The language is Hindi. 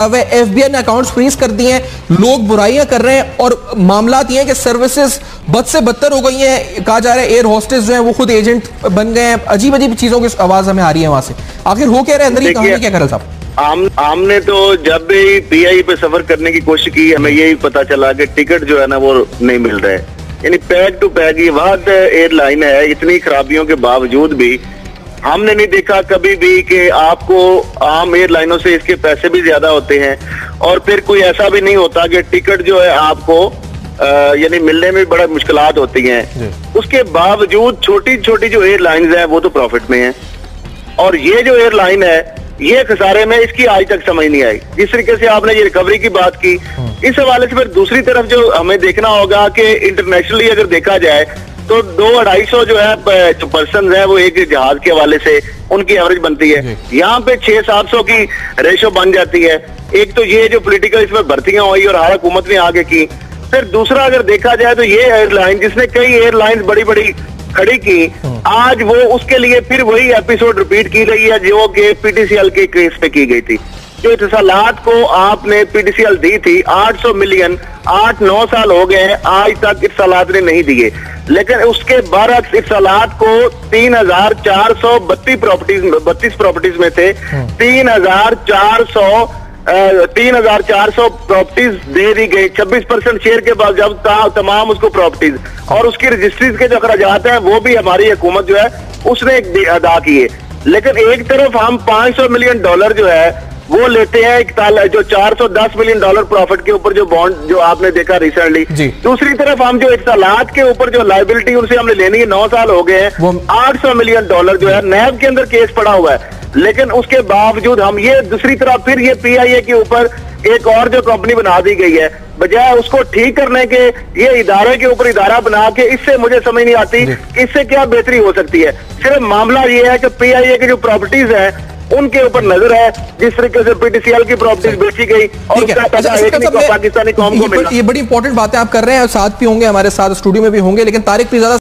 एफबीआई ने अकाउंट्स फ्रीज कर दिए हैं लोग बुराइयाँ कर रहे हैं और मामला ये हैं कि सर्विसेज़ बद से बदतर हो गई हैं। कहा जा रहा है एयर होस्टेस जो हैं वो खुद एजेंट बन गए हैं। अजीब अजीब चीज़ों की आवाज़ हमें आ रही है वहाँ से। आखिर हो क्या रहे अंदर ही कहानी क्या कर साहब? आम आमने तो जब भी पीआई पे सफ़र करने की कोशिश की हमें यही पता चला कि टिकट जो है ना वो नहीं मिल रहा। है यानी पैक टू पैक ये वाद एयरलाइन है इतनी खराबियों के बावजूद भी हमने नहीं देखा कभी भी कि आपको आम एयरलाइनों से इसके पैसे भी ज़्यादा होते हैं। और फिर कोई ऐसा भी नहीं होता कि टिकट जो है आपको यानी मिलने में बड़ा मुश्किल होती हैं। उसके बावजूद छोटी छोटी जो एयरलाइंस है वो तो प्रॉफिट में है। और ये जो एयरलाइन है ये खसारे में इसकी आज तक समझ नहीं आई। जिस तरीके से आपने ये रिकवरी की बात की हम्म। इस हवाले से फिर दूसरी तरफ़ जो हमें देखना होगा कि इंटरनेशनली अगर देखा जाए तो दो अढ़ाई सौ जो है जो पर्सन है वो एक जहाज़ के हवाले से उनकी एवरेज बनती है। यहाँ पे छह सात सौ की रेशो बन जाती है। एक तो ये जो पोलिटिकल इसमें भर्तियाँ हुई और हर हुकूमत ने आगे की। फिर दूसरा अगर देखा जाए तो ये एयरलाइन जिसने कई एयरलाइन बड़ी बड़ी खड़ी की हम्म। आज वो उसके लिए फिर वही एपिसोड रिपीट की गई है जो कि पीटीसीएल के केस पे की गई थी। जो इतसालात को आपने पीटीसीएल दी थी 800 मिलियन आठ नौ साल हो गए हैं आज तक इतसालात ने नहीं दिए। लेकिन उसके बरक्स इतसालात को तीन हज़ार चार सौ बत्तीस प्रॉपर्टीज़ बत्तीस प्रॉपर्टीज़ में थे। हम्म। तीन हज़ार चार सौ तीन हज़ार चार सौ प्रॉपर्टीज़ दे दी गई। छब्बीस परसेंट शेयर के बाद जब तमाम उसको प्रॉपर्टीज़ और उसकी रजिस्ट्रीज के जो अखराज हैं वो भी हमारी हुकूमत जो है उसने अदा किए। लेकिन एक तरफ़ हम 500 मिलियन डॉलर जो है वो लेते हैं एक साल जो 410 मिलियन डॉलर प्रॉफिट के ऊपर जो बॉन्ड जो आपने देखा रिसेंटली दूसरी तरफ़ हम जो एक के ऊपर जो लाइबिलिटी उनसे हमने लेनी है नौ साल हो गए हैं आठ सौ मिलियन डॉलर जो है नैब के अंदर केस पड़ा हुआ है। लेकिन उसके बावजूद हम ये दूसरी तरफ़ फिर ये पीआईए के ऊपर एक और जो कंपनी बना दी गई है। बजाय उसको ठीक करने के ये इदारे के ऊपर इदारा बना के इससे मुझे समझ नहीं आती इससे क्या बेहतरी हो सकती है। सिर्फ़ मामला ये है कि पीआईए की जो प्रॉपर्टीज़ है उनके ऊपर नज़र है जिस तरीके से पीटीसीएल की प्रॉपर्टी बेची गई और अच्छा, पाकिस्तानी कौम को ये बड़ी इंपॉर्टेंट बातें आप कर रहे हैं साथ भी होंगे हमारे साथ स्टूडियो में भी होंगे लेकिन तारीख भी ज़्यादा